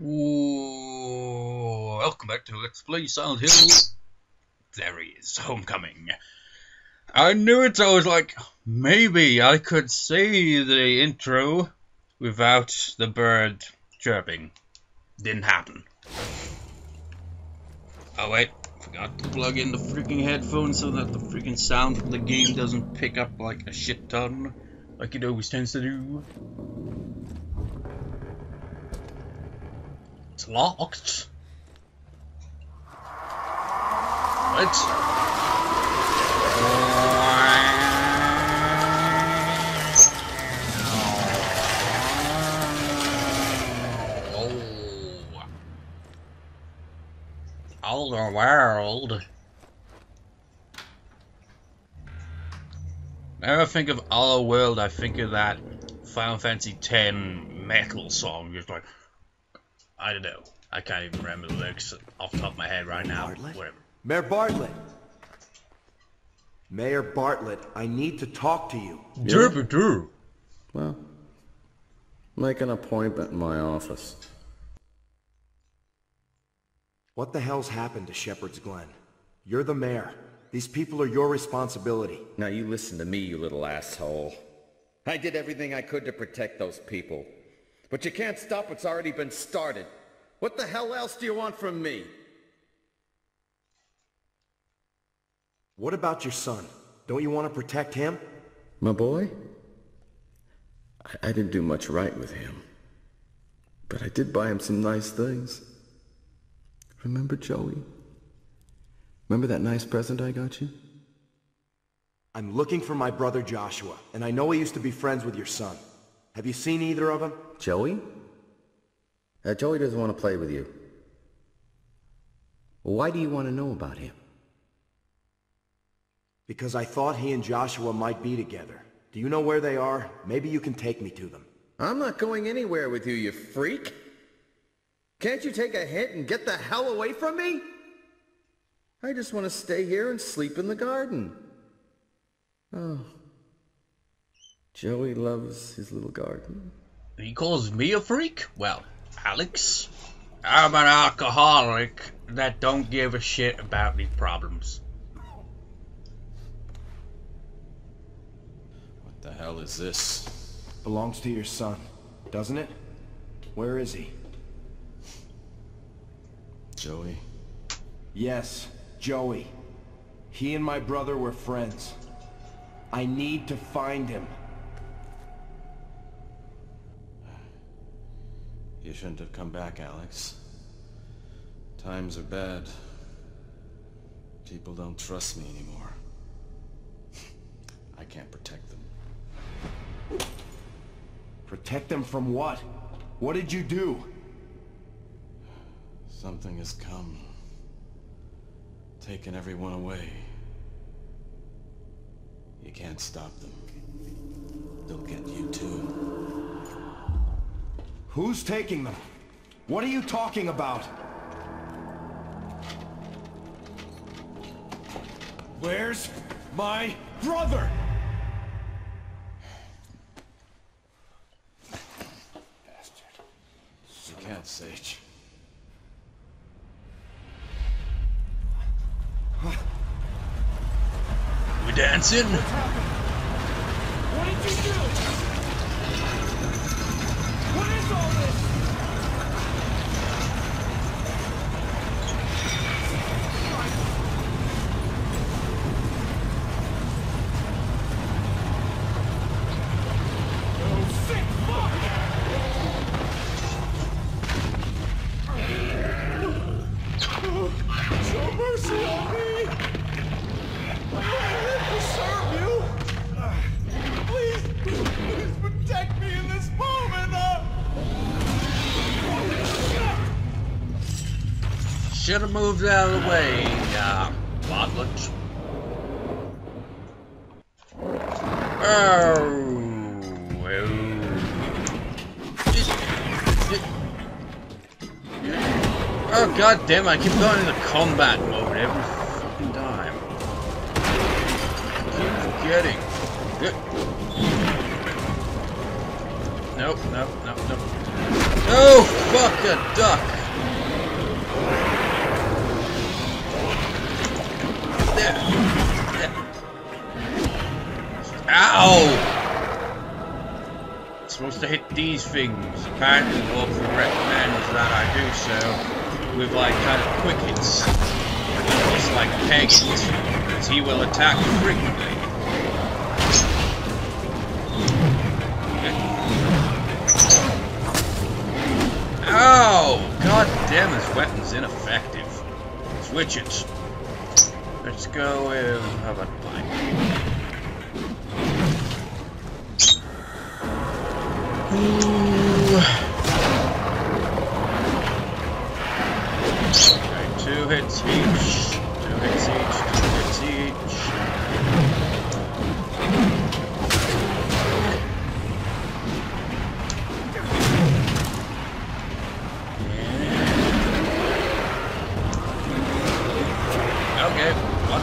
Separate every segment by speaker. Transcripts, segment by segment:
Speaker 1: Ooh, welcome back to Let's Play Silent Hill. There he is, Homecoming. I knew it, I was like, maybe I could say the intro without the bird chirping. Didn't happen. Oh wait, forgot to plug in the freaking headphones so that the freaking sound from the game doesn't pick up like a shit ton, like it always tends to do. It's locked. What? All the world. Whenever I think of our world, I think of that Final Fantasy X metal song. Just like, I don't know. I can't even remember the lyrics off the top of my head right now.
Speaker 2: Bartlett?
Speaker 1: Whatever.
Speaker 2: Mayor Bartlett. Mayor Bartlett, I need to talk to you.
Speaker 1: Derp
Speaker 3: Well, make an appointment in my office.
Speaker 2: What the hell's happened to Shepherd's Glen? You're the mayor. These people are your responsibility.
Speaker 3: Now you listen to me, you little asshole. I did everything I could to protect those people. But you can't stop what's already been started. What the hell else do you want from me?
Speaker 2: What about your son? Don't you want to protect him?
Speaker 3: My boy? I, I didn't do much right with him. But I did buy him some nice things. Remember Joey? Remember that nice present I got you?
Speaker 2: I'm looking for my brother Joshua, and I know he used to be friends with your son. Have you seen either of them?
Speaker 3: Joey? Uh, Joey doesn't want to play with you. Why do you want to know about him?
Speaker 2: Because I thought he and Joshua might be together. Do you know where they are? Maybe you can take me to them.
Speaker 3: I'm not going anywhere with you, you freak. Can't you take a hint and get the hell away from me? I just want to stay here and sleep in the garden. Oh. Joey loves his little garden.
Speaker 1: He calls me a freak? Well, Alex, I'm an alcoholic that don't give a shit about these problems.
Speaker 4: What the hell is this?
Speaker 2: Belongs to your son, doesn't it? Where is he?
Speaker 4: Joey?
Speaker 2: Yes, Joey. He and my brother were friends. I need to find him.
Speaker 4: You shouldn't have come back, Alex. Times are bad. People don't trust me anymore. I can't protect them.
Speaker 2: Protect them from what? What did you do?
Speaker 4: Something has come. Taken everyone away. You can't stop them. They'll get you too.
Speaker 2: Who's taking them? What are you talking about? Where's my brother? Bastard.
Speaker 4: You can't, Sage.
Speaker 1: We dancing? Should have moved out of the way, uh, Bartlett. Oh, well. Oh god damn! I keep going into combat mode every fucking time. Keep forgetting. Nope, nope, nope, nope. Oh, fuck a duck. Ow! It's supposed to hit these things. Apparently, the Wolf recommends that I do so with like kind of quick hits. Just like pegs, because he will attack frequently. Ow! God damn, this weapon's ineffective. Switch it. Let's go with... how about mine? Ooh. Okay, two hits each.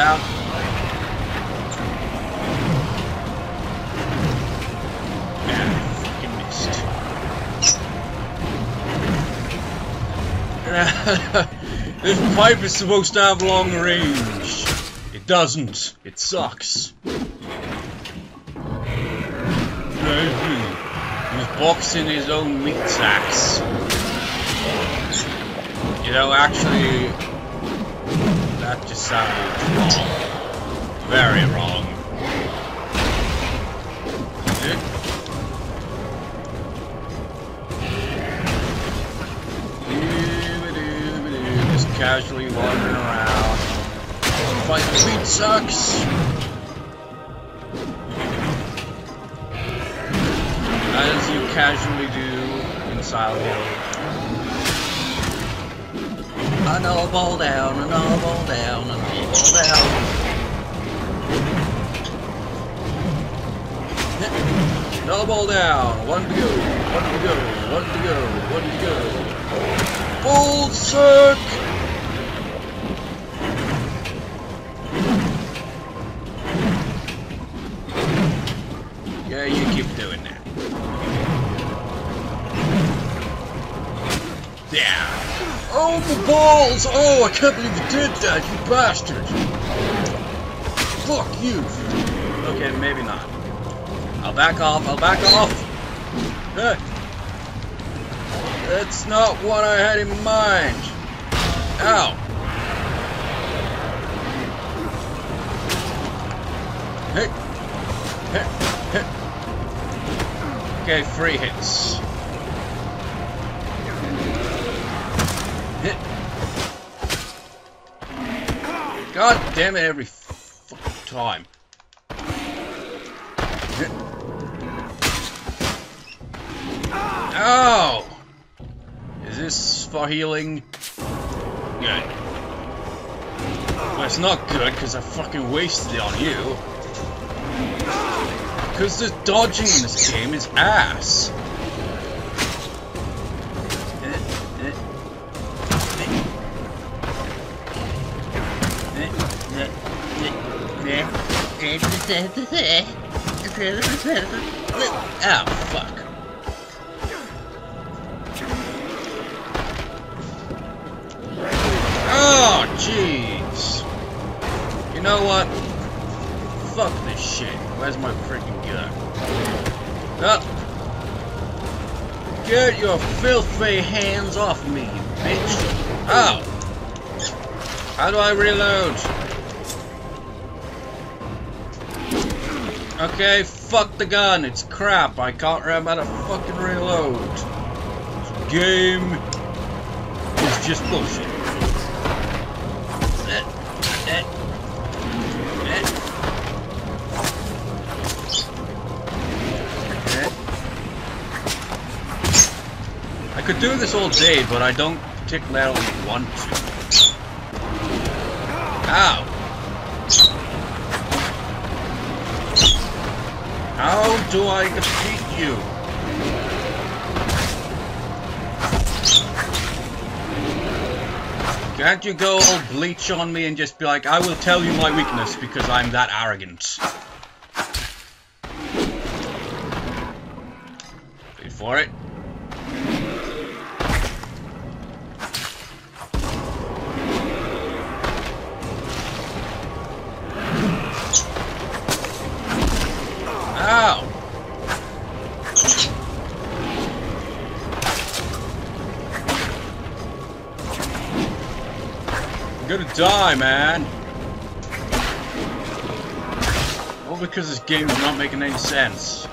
Speaker 1: Down. Fucking missed. this pipe is supposed to have long range. It doesn't. It sucks. Mm-hmm. He's boxing his own meat sacks. You know, actually, that just sounded wrong. Very wrong. Just casually wandering around. Fight the beat sucks. As you casually do in Silent Hill. Another ball down, another ball down, another ball down. Another ball down. One to go, one to go, one to go, one to go. Full circ! Oh, the balls! Oh, I can't believe you did that, you bastard! Fuck you! Okay, maybe not. I'll back off, I'll back off! Eh. That's not what I had in mind! Ow! Hey! Hey! Hey! Okay, free hits. God damn it every fucking time. Ow! Is this for healing? Good. Well, it's not good because I fucking wasted it on you. Because the dodging in this game is ass. Oh, fuck. Oh, jeez. You know what? Fuck this shit. Where's my freaking gun? Up. Get your filthy hands off me, you bitch. Oh. How do I reload? Okay, fuck the gun. It's crap. I can't remember how to fucking reload. This game is just bullshit. I could do this all day, but I don't particularly want to. Ow! How do I defeat you? Can't you go all bleach on me and just be like, I will tell you my weakness because I'm that arrogant? Wait for it. Die, man. All because this game is not making any sense.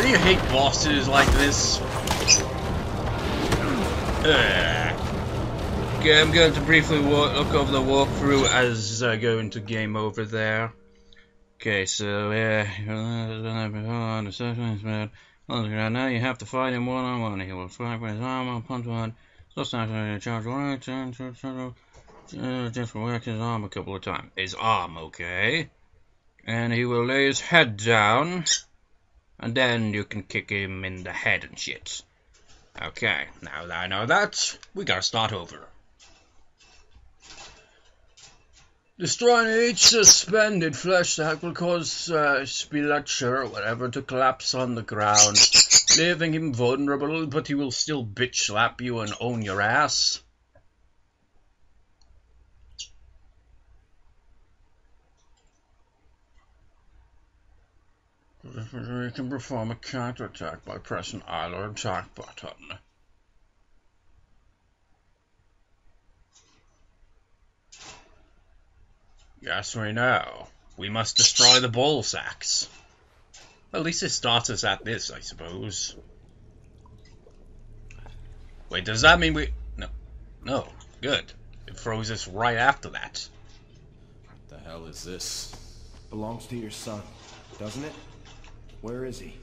Speaker 1: Do you hate bosses like this? Ugh. Okay, I'm going to briefly walk, look over the walkthrough as I go into game over there. Okay, so yeah, now you have to fight him one on one. He will fight with his arm, punch one. So sometimes charge turn, turn, uh, just work his arm a couple of times. His arm, okay. And he will lay his head down, and then you can kick him in the head and shit. Okay, now that I know that, we gotta start over. Destroying each suspended flesh sac will cause uh, Spilacher or whatever to collapse on the ground, leaving him vulnerable, but he will still bitch slap you and own your ass. You can perform a counterattack by pressing either attack button. Yes, we know. We must destroy the ball sacks. At least it starts us at this, I suppose. Wait, does that mean we... No. No. Good. It throws us right after that.
Speaker 4: What the hell is this?
Speaker 2: Belongs to your son, doesn't it? Where is he?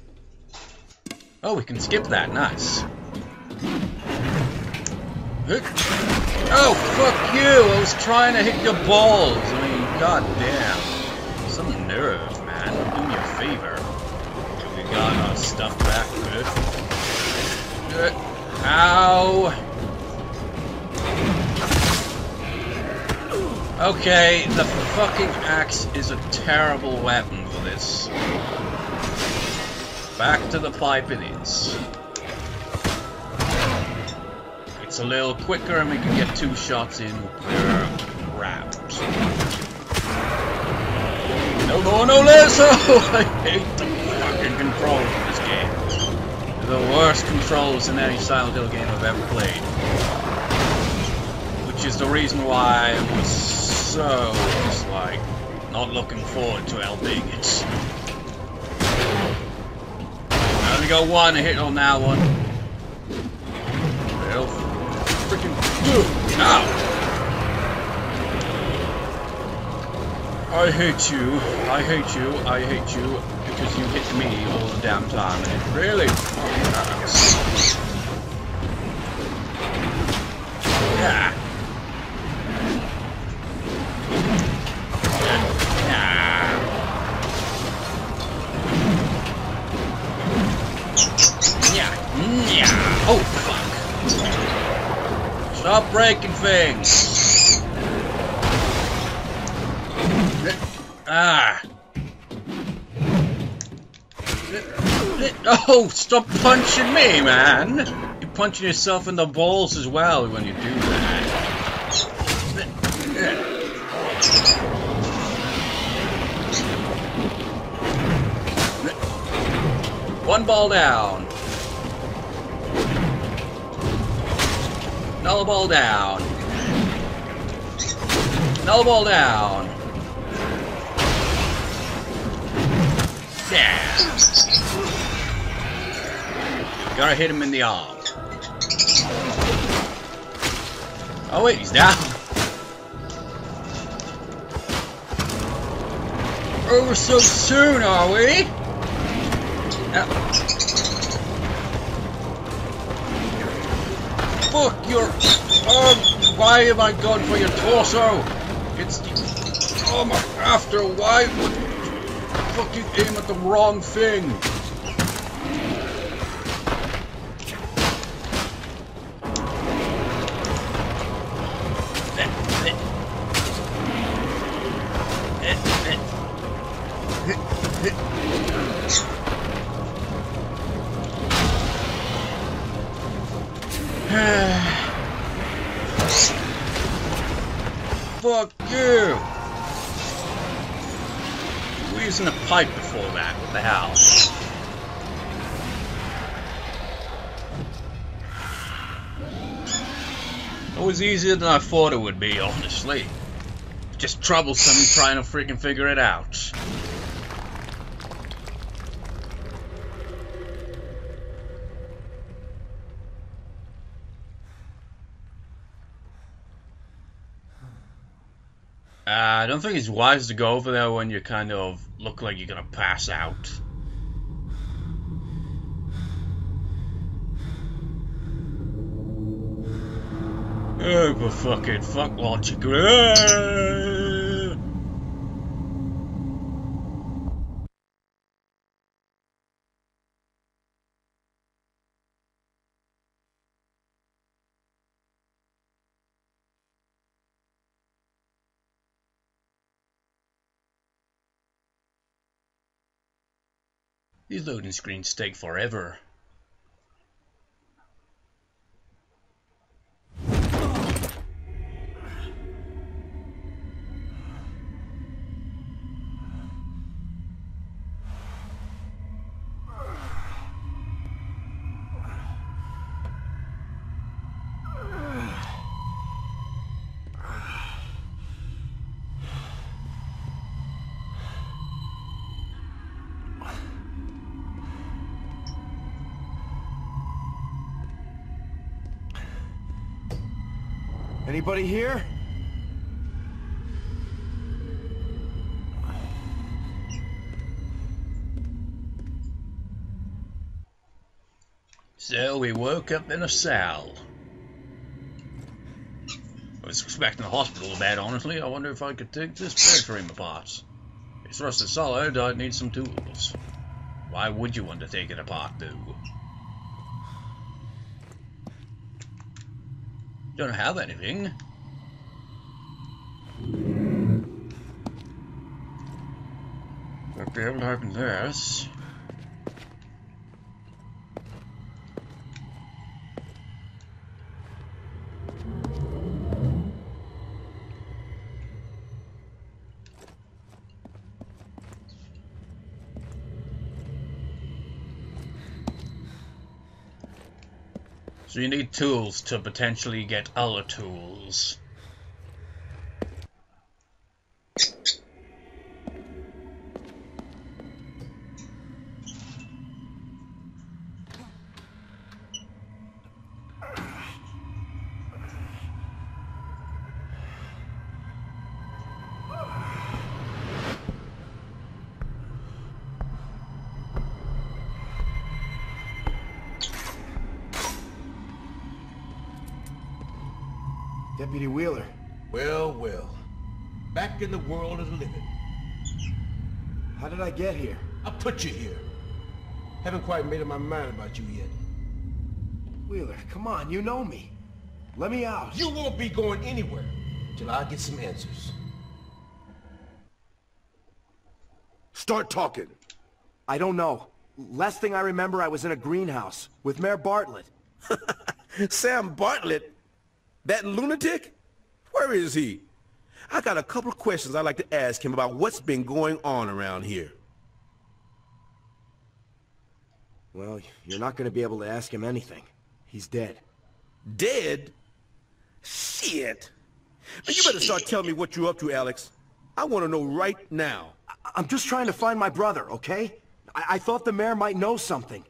Speaker 1: Oh, we can skip that. Nice. Oh, fuck you! I was trying to hit your balls. God damn. Some nerve, man. Do me a favor. We got our stuff back. Good. Good. Ow! Okay, the fucking axe is a terrible weapon for this. Back to the pipe it is. It's a little quicker and we can get two shots in per round. No more, no less! Oh, I hate the fucking controls in this game. The worst controls in any Silent Hill game I've ever played. Which is the reason why I was so just like not looking forward to El Bigots. I only got one hit on that one. Well, freaking Ow! I hate you, I hate you, I hate you, because you hit me all the damn time, and it really. Yeah. Yeah. Yeah. Oh, fuck. Stop breaking things. Oh, stop punching me, man. You're punching yourself in the balls as well when you do that. One ball down. Another ball down. Another ball down. Yeah. Gotta hit him in the arm. Oh wait, he's down. Over so soon, are we? Uh, fuck your arm! Why am I going for your torso? It's the arm I'm after. Why would fucking aim at the wrong thing? Fuck you! We were using a pipe before that? What the hell? It was easier than I thought it would be, honestly. Just troublesome trying to freaking figure it out. Uh, I don't think it's wise to go over there when you kind of look like you're gonna pass out. Oh, for fucking fuck logic. These loading screens take forever.
Speaker 2: Anybody here?
Speaker 1: So we woke up in a cell. I was expecting a hospital bed, honestly. I wonder if I could take this bed frame apart. It's rusted solid, I'd need some tools. Why would you want to take it apart, though? Don't have anything. But be able to open this. You need tools to potentially get other tools.
Speaker 2: Deputy Wheeler.
Speaker 5: Well, well. Back in the world of the living.
Speaker 2: How did I get here?
Speaker 5: I put you here. Haven't quite made up my mind about you yet.
Speaker 2: Wheeler, come on, you know me. Let me out.
Speaker 5: You won't be going anywhere till I get some answers. Start talking.
Speaker 2: I don't know. Last thing I remember, I was in a greenhouse with Mayor Bartlett.
Speaker 5: Sam Bartlett? That lunatic? Where is he? I got a couple of questions I'd like to ask him about what's been going on around here.
Speaker 2: Well, you're not going to be able to ask him anything. He's dead.
Speaker 5: Dead? Shit. Man, you better start telling me what you're up to, Alex. I want to know right now.
Speaker 2: I I'm just trying to find my brother, okay? I, I thought the mayor might know something.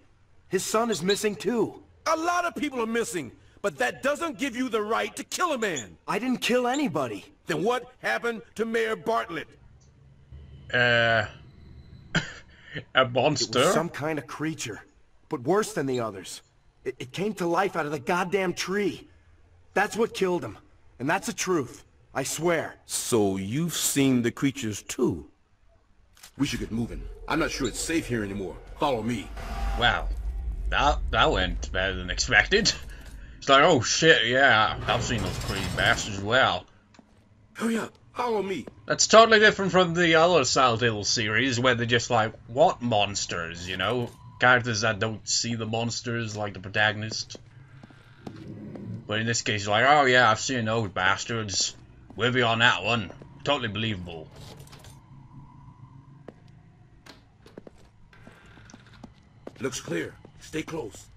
Speaker 2: His son is missing too.
Speaker 5: A lot of people are missing, but that doesn't give you the right to kill a man.
Speaker 2: I didn't kill anybody.
Speaker 5: Then what happened to Mayor Bartlett?
Speaker 1: Uh, a
Speaker 2: It
Speaker 1: monster.
Speaker 2: was some kind of creature, but worse than the others. It, it came to life out of the goddamn tree. That's what killed him. And that's the truth. I swear.
Speaker 5: So you've seen the creatures too? We should get moving. I'm not sure it's safe here anymore. Follow me.
Speaker 1: Wow, that that went better than expected. It's like, oh shit, yeah, I've seen those crazy bastards. as well.
Speaker 5: Hurry up, follow me.
Speaker 1: That's totally different from the other Silent Hill series where they're just like, what monsters, you know? Characters that don't see the monsters like the protagonist. But in this case, like, oh yeah, I've seen those bastards. We'll be on that one. Totally believable.
Speaker 5: Looks clear. Stay close.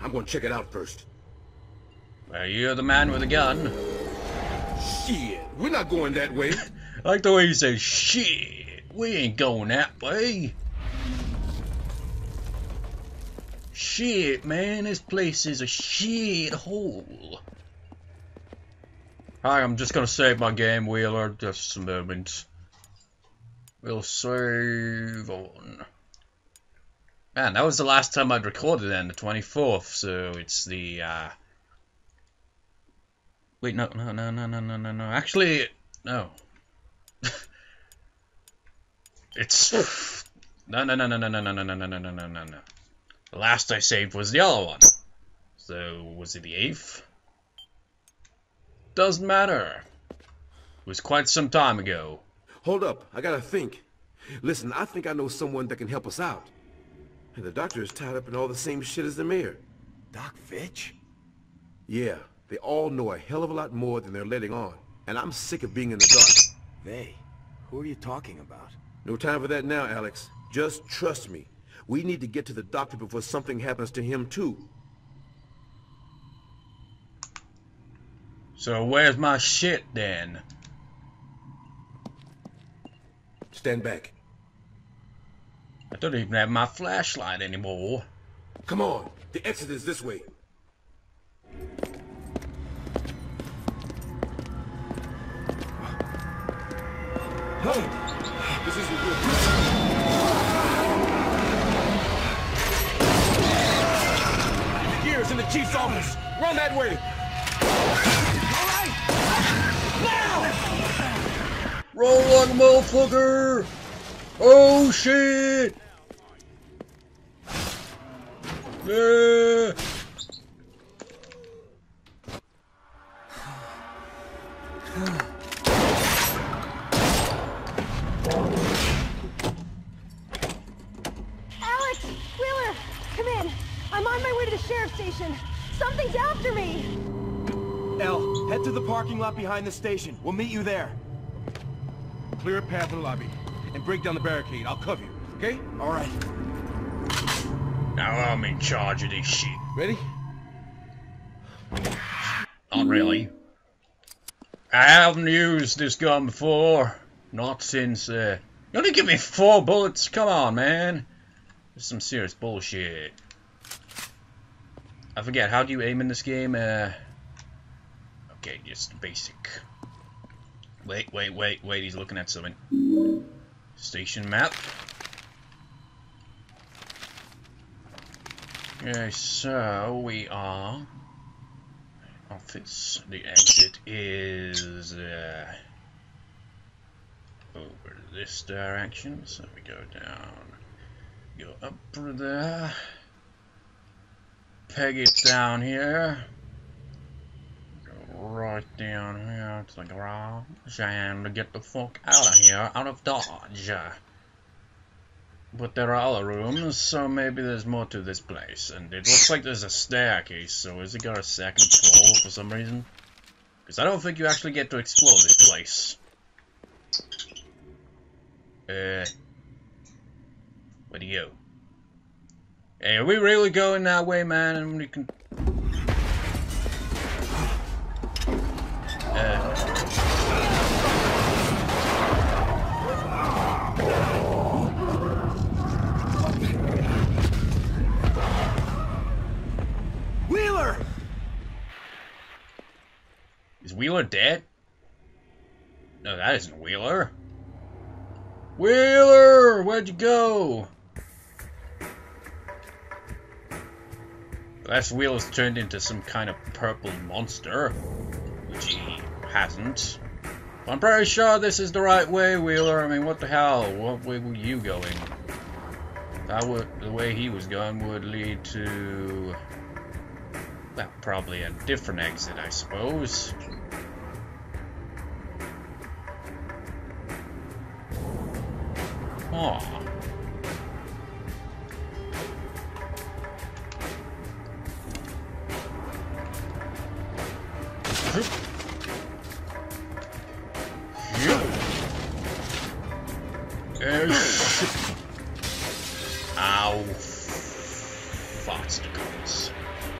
Speaker 5: I'm gonna check it out first.
Speaker 1: Well, you're the man with a gun.
Speaker 5: Shit, we're not going that way.
Speaker 1: I like the way you say, shit, we ain't going that way. Shit, man, this place is a shit hole. Alright, I'm just gonna save my game, Wheeler, just a moment. We'll save on. Man, that was the last time I'd recorded then, the 24th, so it's the, uh... Wait, no, no, no, no, no, no, no, no. Actually, no. it's... No, no, no, no, no, no, no, no, no, no, no, no, no, no, no. The last I saved was the other one. So, was it the 8th? Doesn't matter. It was quite some time ago.
Speaker 5: Hold up, I gotta think. Listen, I think I know someone that can help us out. And the doctor is tied up in all the same shit as the mayor.
Speaker 2: Doc Fitch?
Speaker 5: Yeah, they all know a hell of a lot more than they're letting on. And I'm sick of being in the dark.
Speaker 2: They? Who are you talking about?
Speaker 5: No time for that now, Alex. Just trust me. We need to get to the doctor before something happens to him, too.
Speaker 1: So where's my shit then?
Speaker 5: Stand back.
Speaker 1: I don't even have my flashlight anymore.
Speaker 5: Come on. The exit is this way. Hey, this isn't good. In the chief's office. Run that way.
Speaker 1: Roll like a motherfucker! Oh shit!
Speaker 6: Alex! Wheeler! Come in! I'm on my way to the sheriff's station! Something's after me!
Speaker 2: Elle, head to the parking lot behind the station. We'll meet you there.
Speaker 5: Clear a path to the lobby. And break down the barricade. I'll cover you. Okay?
Speaker 2: All right.
Speaker 1: Now I'm in charge of this shit.
Speaker 5: Ready?
Speaker 1: Not really. I haven't used this gun before. Not since, uh... You only give me four bullets? Come on, man. This is some serious bullshit. I forget, how do you aim in this game? Uh... Okay, just basic. Wait, wait, wait, wait, he's looking at something. Station map. Okay, so we are office. The exit is uh, over this direction. So we go down, go up there, peg it down here, go right down here to the garage, and get the fuck out of here, out of Dodge. But there are other rooms, so maybe there's more to this place. And it looks like there's a staircase, so has it got a second floor for some reason? Because I don't think you actually get to explore this place. Uh, where do you go? Hey, are we really going that way, man? And we can...
Speaker 2: Wheeler
Speaker 1: dead? No, that isn't Wheeler. Wheeler! Where'd you go? Unless Wheeler's turned into some kind of purple monster, which he hasn't. I'm pretty sure this is the right way, Wheeler. I mean, what the hell? What way were you going? That would, the way he was going would lead to, well, probably a different exit, I suppose. Aw.